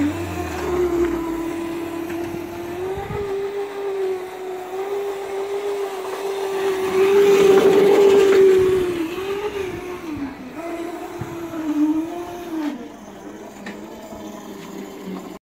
Mm-hmm.